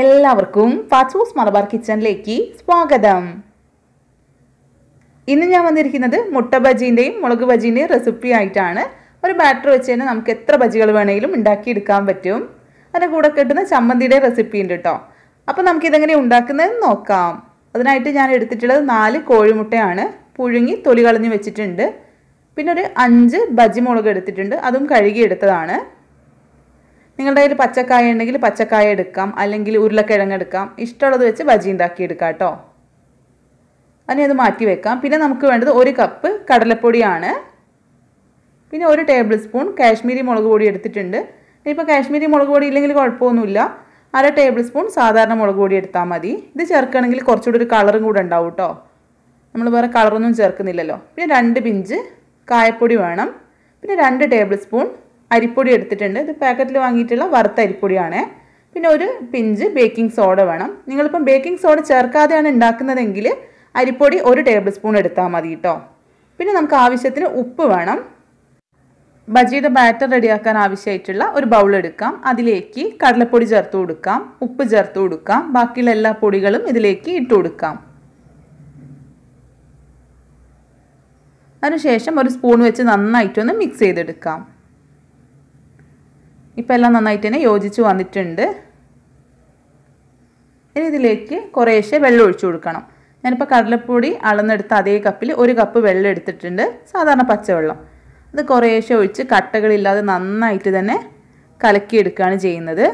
എല്ലാവർക്കും പാച്ചൂസ് മലബാർ കിച്ചണിലേക്ക് സ്വാഗതം. ഇന്ന് ഞാൻ വന്നിരിക്കുന്നത് മുട്ട ബജീന്റെയും മുളക് ബജീന്റെയും റെസിപ്പി ആയിട്ടാണ്. ഒരു ബാറ്റർ വെച്ച് തന്നെ നമുക്ക് എത്ര ബജികൾ വേണമെങ്കിലും ഉണ്ടാക്കിയെടുക്കാൻ പറ്റും. അതിന്റെ കൂടെ കിട്ടുന്ന ചമ്മന്തിയുടെ റെസിപ്പി ഉണ്ട് കേട്ടോ അപ്പോൾ നമുക്കിതെങ്ങനെ ഉണ്ടാക്കുന്നതെന്ന് നോക്കാം. അതിനായിട്ട് ഞാൻ എടുത്തിട്ടുള്ളത് നാല് കോഴിമുട്ടയാണ് പുഴുങ്ങി തൊലി കളഞ്ഞ് വെച്ചിട്ടുണ്ട്. പിന്നെ ഒരു അഞ്ച് ബജി മുളക് എടുത്തിട്ടുണ്ട്. അതും കഴുകി എടുത്തതാണ് നിങ്ങളുടെ കയ്യിൽ പച്ചക്കായ ഉണ്ടെങ്കിൽ പച്ചക്കായ എടുക്കാം. അല്ലെങ്കിൽ ഉരുളക്കിഴങ്ങ് എടുക്കാം. ഇഷ്ടമുള്ളത് വെച്ച് ബജി ഉണ്ടാക്കി എടുക്കാം കേട്ടോ. അതിനെ അത് മാറ്റി വെക്കാം. പിന്നെ നമുക്ക് വേണ്ടത് ഒരു കപ്പ് കടലപ്പൊടിയാണ്. പിന്നെ ഒരു ടേബിൾ സ്പൂൺ കാശ്മീരി മുളക് പൊടി എടുത്തിട്ടുണ്ട്. ഇനിയിപ്പോൾ കാശ്മീരി മുളക് പൊടി ഇല്ലെങ്കിൽ കുഴപ്പമൊന്നുമില്ല. അര ടേബിൾ സ്പൂൺ സാധാരണ മുളക് പൊടി എടുത്താൽ മതി. ഇത് ചേർക്കുകയാണെങ്കിൽ കുറച്ചുകൂടി ഒരു കളറും കൂടെ ഉണ്ടാവും കേട്ടോ. നമ്മൾ വേറെ കളറൊന്നും ചേർക്കുന്നില്ലല്ലോ. പിന്നെ രണ്ട് പിഞ്ച് കായപ്പൊടി വേണം. പിന്നെ രണ്ട് ടേബിൾ സ്പൂൺ അരിപ്പൊടി എടുത്തിട്ടുണ്ട്. ഇത് പാക്കറ്റിൽ വാങ്ങിയിട്ടുള്ള വറുത്ത അരിപ്പൊടിയാണ്. പിന്നെ ഒരു പിഞ്ച് ബേക്കിംഗ് സോഡ വേണം. നിങ്ങളിപ്പം ബേക്കിംഗ് സോഡ ചേർക്കാതെയാണ് ഉണ്ടാക്കുന്നതെങ്കിൽ അരിപ്പൊടി ഒരു ടേബിൾ സ്പൂൺ എടുത്താൽ മതി കേട്ടോ പിന്നെ നമുക്ക് ആവശ്യത്തിന് ഉപ്പ് വേണം. ബജിയുടെ ബാറ്റർ റെഡിയാക്കാൻ ആവശ്യമായിട്ടുള്ള ഒരു ബൗൾ എടുക്കാം. അതിലേക്ക് കടലപ്പൊടി ചേർത്ത് കൊടുക്കാം. ഉപ്പ് ചേർത്ത് കൊടുക്കാം. ബാക്കിയുള്ള എല്ലാ പൊടികളും ഇതിലേക്ക് ഇട്ട് കൊടുക്കാം. അതിനുശേഷം ഒരു സ്പൂൺ വെച്ച് നന്നായിട്ടൊന്ന് മിക്സ് ചെയ്തെടുക്കാം. ഇപ്പം എല്ലാം നന്നായിട്ട് തന്നെ യോജിച്ച് വന്നിട്ടുണ്ട്. ഇനി ഇതിലേക്ക് കുറേശ്ശെ വെള്ളം ഒഴിച്ചു കൊടുക്കണം. ഞാനിപ്പോൾ കടലപ്പൊടി അളന്നെടുത്ത അതേ കപ്പിൽ ഒരു കപ്പ് വെള്ളം എടുത്തിട്ടുണ്ട്. സാധാരണ പച്ചവെള്ളം. അത് കുറേശ്ശെ ഒഴിച്ച് കട്ടകളില്ലാതെ നന്നായിട്ട് തന്നെ കലക്കിയെടുക്കുകയാണ് ചെയ്യുന്നത്.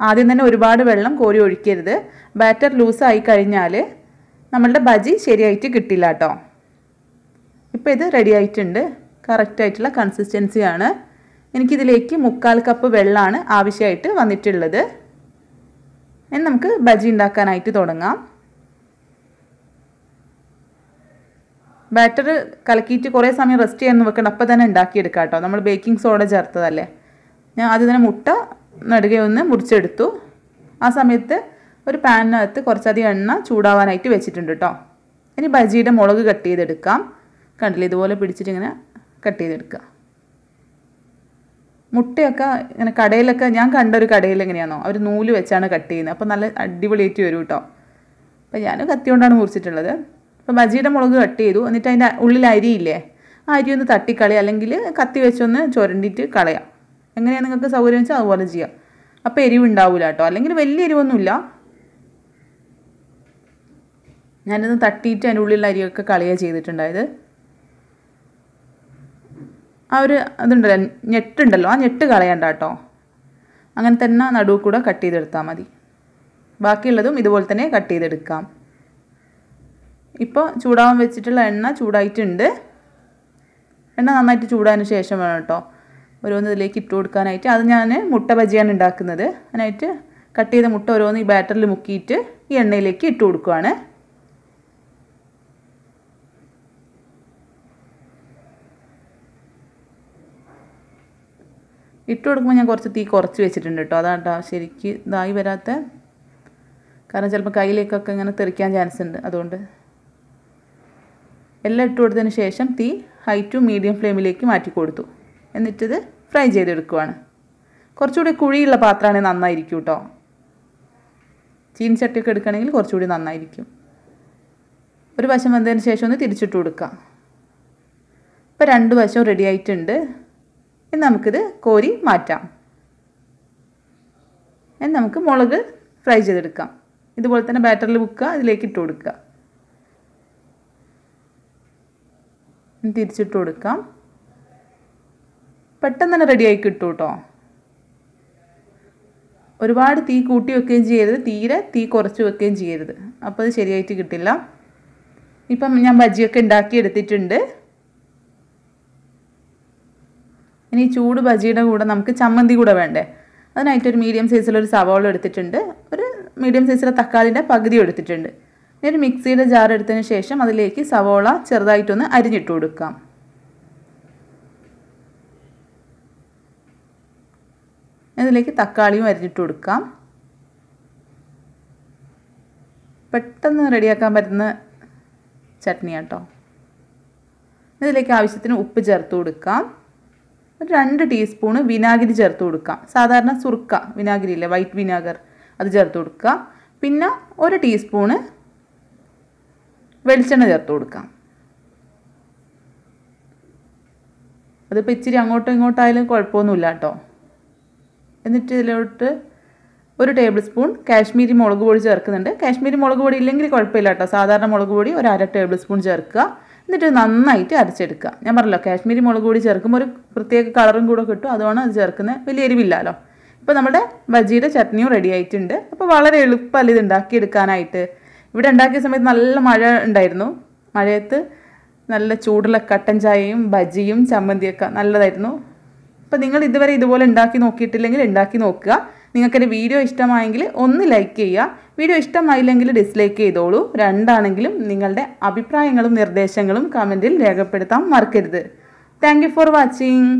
ആദ്യം തന്നെ ഒരുപാട് വെള്ളം കോരി ഒഴിക്കരുത്. ബാറ്റർ ലൂസായി കഴിഞ്ഞാൽ നമ്മളുടെ ബജി ശരിയായിട്ട് കിട്ടില്ല കേട്ടോ ഇപ്പോൾ ഇത് റെഡി ആയിട്ടുണ്ട്. കറക്റ്റായിട്ടുള്ള കൺസിസ്റ്റൻസിയാണ് എനിക്കിതിലേക്ക് മുക്കാൽ കപ്പ് വെള്ളമാണ് ആവശ്യമായിട്ട് വന്നിട്ടുള്ളത്. ഇനി നമുക്ക് ബജി ഉണ്ടാക്കാനായിട്ട് തുടങ്ങാം. ബാറ്റർ കലക്കിയിട്ട് കുറേ സമയം റെസ്റ്റ് ചെയ്യാൻ വെക്കണം അപ്പം തന്നെ ഉണ്ടാക്കിയെടുക്കാം കേട്ടോ. നമ്മൾ ബേക്കിംഗ് സോഡ ചേർത്തതല്ലേ? ഞാൻ ആദ്യം തന്നെ മുട്ട നടുകെ ഒന്ന് മുറിച്ചെടുത്തു. ആ സമയത്ത് ഒരു പാനിനകത്ത് കുറച്ചധികം എണ്ണ ചൂടാവാനായിട്ട് വെച്ചിട്ടുണ്ട് കേട്ടോ. ഇനി ബജിയുടെ മുളക് കട്ട് ചെയ്തെടുക്കാം. കണ്ടില്ല? ഇതുപോലെ പിടിച്ചിട്ട് ഇങ്ങനെ കട്ട് ചെയ്തെടുക്കുക. മുട്ടയൊക്കെ ഇങ്ങനെ കടയിലൊക്കെ ഞാൻ കണ്ട ഒരു കടയിൽ എങ്ങനെയാണോ അവർ നൂൽ വെച്ചാണ് കട്ട് ചെയ്യുന്നത്. അപ്പോൾ നല്ല അടിപൊളിയായിട്ട് വരും കേട്ടോ അപ്പോൾ ഞാൻ കത്തി കൊണ്ടാണ് മുറിച്ചിട്ടുള്ളത്. അപ്പോൾ ബജിയുടെ മുളക് കട്ട് ചെയ്തു. എന്നിട്ട് അതിന്റെ ഉള്ളിൽ അരിയില്ലേ ആ അരി ഒന്ന് തട്ടിക്കളയാം അല്ലെങ്കിൽ കത്തി വെച്ചൊന്ന് ചുരണ്ടിയിട്ട് കളയാം. എങ്ങനെയാണ് നിങ്ങൾക്ക് സൗകര്യം വെച്ചാൽ അതുപോലെ ചെയ്യാം. അപ്പോൾ എരിവ് ഉണ്ടാവില്ല കേട്ടോ അല്ലെങ്കിൽ വലിയ എരിവൊന്നുമില്ല. ഞാനൊന്ന് തട്ടിയിട്ട് അതിന്റെ ഉള്ളിലുള്ള അരിയൊക്കെ കളയുക ചെയ്തിട്ടുണ്ടായത്. ആ ഒരു അതുണ്ടല്ലോ ഞെട്ടുണ്ടല്ലോ ആ ഞെട്ട് കളയണ്ട കേട്ടോ അങ്ങനെ തന്നെ നടുവ് കൂടെ കട്ട് ചെയ്തെടുത്താൽ മതി. ബാക്കിയുള്ളതും ഇതുപോലെ തന്നെ കട്ട് ചെയ്തെടുക്കാം. ഇപ്പോൾ ചൂടാവാൻ വെച്ചിട്ടുള്ള എണ്ണ ചൂടായിട്ടുണ്ട്. എണ്ണ നന്നായിട്ട് ചൂടാതിന് ശേഷം വേണം കേട്ടോ ഓരോന്ന് ഇതിലേക്ക് ഇട്ട് കൊടുക്കാനായിട്ട്. അത് ഞാൻ മുട്ട ബജിയാണ് ഉണ്ടാക്കുന്നത്. അതിനായിട്ട് കട്ട് ചെയ്ത മുട്ട ഓരോന്ന് ഈ ബാറ്ററിൽ മുക്കിയിട്ട് ഈ എണ്ണയിലേക്ക് ഇട്ട് കൊടുക്കുവാണ്. ഇട്ട് കൊടുക്കുമ്പോൾ ഞാൻ കുറച്ച് തീ കുറച്ച് വെച്ചിട്ടുണ്ട് കേട്ടോ അതാട്ടോ ശരിക്ക് ഇതായി വരാത്ത. കാരണം ചിലപ്പോൾ കയ്യിലേക്കൊക്കെ ഇങ്ങനെ തെറിക്കാൻ ചാൻസ് ഉണ്ട്. അതുകൊണ്ട് എല്ലാം ഇട്ട് കൊടുത്തതിന് ശേഷം തീ ഹൈ ടു മീഡിയം ഫ്ലെയിമിലേക്ക് മാറ്റി കൊടുത്തു. എന്നിട്ടിത് ഫ്രൈ ചെയ്തെടുക്കുവാണ്. കുറച്ചുകൂടി കുഴിയുള്ള പാത്രമാണെങ്കിൽ നന്നായിരിക്കും കേട്ടോ ചീനിച്ചട്ടിയൊക്കെ എടുക്കുകയാണെങ്കിൽ കുറച്ചുകൂടി നന്നായിരിക്കും. ഒരു വശം വന്നതിന് ശേഷം ഒന്ന് തിരിച്ചിട്ട് കൊടുക്കാം. ഇപ്പോൾ രണ്ട് വശവും റെഡി ആയിട്ടുണ്ട്. ഇനി നമുക്കിത് കോരി മാറ്റാം. ഇനി നമുക്ക് മുളക് ഫ്രൈ ചെയ്തെടുക്കാം. ഇതുപോലെ തന്നെ ബാറ്ററിൽ മുക്കുക അതിലേക്ക് ഇട്ട് കൊടുക്കുക. തിരിച്ചിട്ട് കൊടുക്കാം. പെട്ടെന്ന് തന്നെ റെഡിയായി കിട്ടും കേട്ടോ ഒരുപാട് തീ കൂട്ടി വെക്കുകയും ചെയ്യരുത്. തീരെ തീ കുറച്ച് വെക്കുകയും ചെയ്യരുത്. അപ്പോൾ അത് ശരിയായിട്ട് കിട്ടില്ല. ഇപ്പം ഞാൻ ബജിയൊക്കെ ഉണ്ടാക്കി എടുത്തിട്ടുണ്ട്. ഇനി ചൂട് ബജിയുടെ കൂടെ നമുക്ക് ചമ്മന്തി കൂടെ വേണ്ടേ? അതിനായിട്ട് ഒരു മീഡിയം സൈസിലൊരു സവാള എടുത്തിട്ടുണ്ട്. ഒരു മീഡിയം സൈസിലെ തക്കാളിന്റെ പകുതി എടുത്തിട്ടുണ്ട്. ഇനി ഒരു മിക്സിയുടെ ജാർ എടുത്തതിന് ശേഷം അതിലേക്ക് സവോള ചെറുതായിട്ടൊന്ന് അരിഞ്ഞിട്ട് കൊടുക്കാം. ഇതിലേക്ക് തക്കാളിയും അരിഞ്ഞിട്ട് കൊടുക്കാം. പെട്ടെന്ന് റെഡിയാക്കാൻ പറ്റുന്ന ചട്നി കേട്ടോ ഇതിലേക്ക് ആവശ്യത്തിന് ഉപ്പ് ചേർത്ത് കൊടുക്കാം. ഒരു രണ്ട് ടീസ്പൂണ് വിനാഗിരി ചേർത്ത് കൊടുക്കാം. സാധാരണ സുർക്ക വിനാഗിരി ഇല്ലേ വൈറ്റ് വിനാഗർ അത് ചേർത്ത് കൊടുക്കുക പിന്നെ ഒരു ടീസ്പൂണ് വെളിച്ചെണ്ണ ചേർത്ത് കൊടുക്കാം. അതിപ്പോൾ ഇച്ചിരി അങ്ങോട്ടും ഇങ്ങോട്ടായാലും കുഴപ്പമൊന്നുമില്ല കേട്ടോ. എന്നിട്ട് ഇതിലോട്ട് ഒരു ടേബിൾ സ്പൂൺ കാശ്മീരി മുളക് പൊടി ചേർക്കുന്നുണ്ട്. കാശ്മീരി മുളക് പൊടി ഇല്ലെങ്കിൽ കുഴപ്പമില്ല കേട്ടോ. സാധാരണ മുളക് പൊടി ഒരു അര ടേബിൾ സ്പൂൺ ചേർക്കുക. എന്നിട്ട് നന്നായിട്ട് അരച്ചെടുക്കുക. ഞാൻ പറഞ്ഞല്ലോ കാശ്മീരി മുളക് പൊടി ചേർക്കുമ്പോൾ ഒരു പ്രത്യേക കളറും കൂടെ കിട്ടും. അതുമാണ് അത് ചേർക്കുന്നത് വലിയ എരിവില്ലല്ലോ ഇപ്പോൾ നമ്മുടെ ബജിയുടെ ചട്നിയും റെഡി ആയിട്ടുണ്ട്. അപ്പോൾ വളരെ എളുപ്പമല്ല ഇത് ഉണ്ടാക്കിയെടുക്കാനായിട്ട്. ഇവിടെ ഉണ്ടാക്കിയ സമയത്ത് നല്ല മഴ ഉണ്ടായിരുന്നു. മഴയത്ത് നല്ല ചൂടുള്ള കട്ടൻ ചായയും ബജിയും ചമ്മന്തിയൊക്കെ നല്ലതായിരുന്നു. അപ്പോൾ നിങ്ങൾ ഇതുവരെ ഇതുപോലെ ഉണ്ടാക്കി നോക്കിയിട്ടില്ലെങ്കിൽ ഉണ്ടാക്കി നോക്കുക. നിങ്ങൾക്ക് എന്റെ വീഡിയോ ഇഷ്ടമായെങ്കിൽ ഒന്ന് ലൈക്ക് ചെയ്യുക. വീഡിയോ ഇഷ്ടമായില്ലെങ്കിൽ ഡിസ്ലൈക്ക് ചെയ്തോളൂ. രണ്ടാണെങ്കിലും നിങ്ങളുടെ അഭിപ്രായങ്ങളും നിർദ്ദേശങ്ങളും കമന്റിൽ രേഖപ്പെടുത്താൻ മറക്കരുത്. Thank for watching